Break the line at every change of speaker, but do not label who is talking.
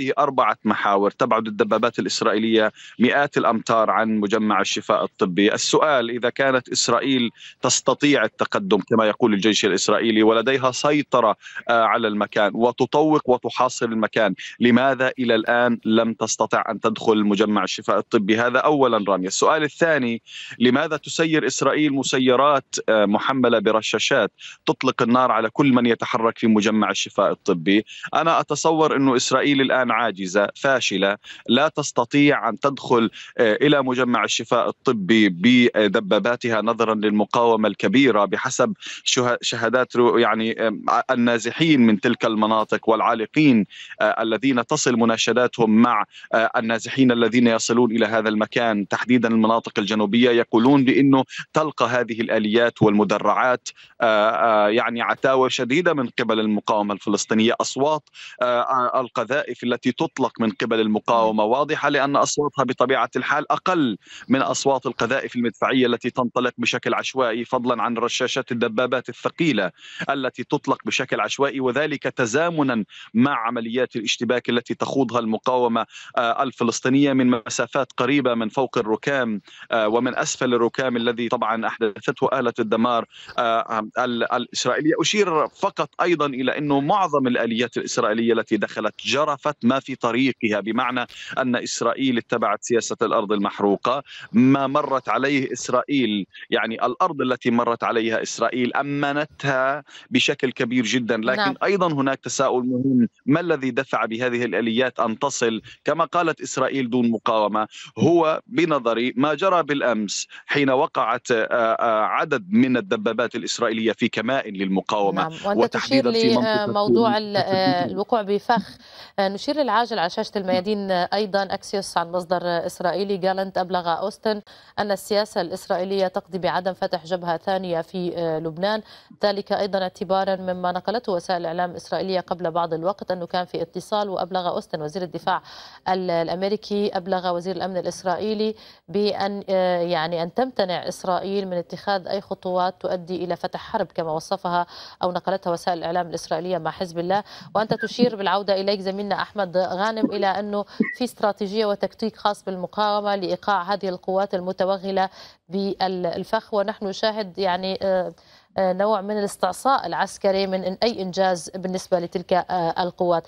هذه أربعة محاور تبعد الدبابات الإسرائيلية مئات الأمتار عن مجمع الشفاء الطبي. السؤال إذا كانت إسرائيل تستطيع التقدم كما يقول الجيش الإسرائيلي ولديها سيطرة على المكان وتطوق وتحاصر المكان لماذا إلى الآن لم تستطع أن تدخل مجمع الشفاء الطبي؟ هذا أولا رامي السؤال الثاني لماذا تسير إسرائيل مسيرات محملة برشاشات تطلق النار على كل من يتحرك في مجمع الشفاء الطبي؟ أنا أتصور أنه إسرائيل الآن عاجزة فاشلة لا تستطيع أن تدخل إلى مجمع الشفاء الطبي بدباباتها نظرا للمقاومة الكبيرة بحسب شهادات يعني النازحين من تلك المناطق والعالقين الذين تصل مناشداتهم مع النازحين الذين يصلون إلى هذا المكان تحديدا المناطق الجنوبية يقولون بأنه تلقى هذه الآليات والمدرعات يعني عتاوة شديدة من قبل المقاومة الفلسطينية أصوات القذائف التي تطلق من قبل المقاومة واضحة لأن أصواتها بطبيعة الحال أقل من أصوات القذائف المدفعية التي تنطلق بشكل عشوائي فضلا عن رشاشات الدبابات الثقيلة التي تطلق بشكل عشوائي وذلك تزامنا مع عمليات الاشتباك التي تخوضها المقاومة الفلسطينية من مسافات قريبة من فوق الركام ومن أسفل الركام الذي طبعا أحدثته آلة الدمار الإسرائيلية. أشير فقط أيضا إلى أنه معظم الآليات الإسرائيلية التي دخلت جرفت ما في طريقها بمعنى أن إسرائيل اتبعت سياسة الأرض المحروقة. ما مرت عليه إسرائيل يعني الأرض التي مرت عليها إسرائيل أمنتها بشكل كبير جدا. لكن نعم. أيضا هناك تساؤل مهم. ما الذي دفع بهذه الآليات أن تصل؟ كما قالت إسرائيل دون مقاومة هو بنظري ما جرى بالأمس حين وقعت عدد من الدبابات الإسرائيلية في كمائن للمقاومة
نعم. وأنت تشير لموضوع الوقوع بفخ. نشير للعاجل على شاشة الميادين أيضا. أكسيوس عن مصدر إسرائيلي. جالنت أبلغ أوستن أن السياسة الإسرائيلية تقضي بعدم فتح جبهة ثانية في لبنان. ذلك أيضا اعتبارا مما نقلته وسائل الإعلام الإسرائيلية قبل بعض الوقت أنه كان في اتصال. وأبلغ أوستن وزير الدفاع الأمريكي أبلغ وزير الأمن الإسرائيلي بأن يعني أن تمتنع إسرائيل من اتخاذ أي خطوات تؤدي إلى فتح حرب كما وصفها أو نقلتها وسائل الإعلام الإسرائيلية مع حزب الله. وأنت تشير بالعودة إليك زميلنا أحمد غانم إلى أنه في استراتيجية وتكتيك خاص بالمقاومة لإيقاع هذه القوات المتوغلة بالفخ. ونحن نشاهد يعني نوع من الاستعصاء العسكري من أي إنجاز بالنسبة لتلك القوات.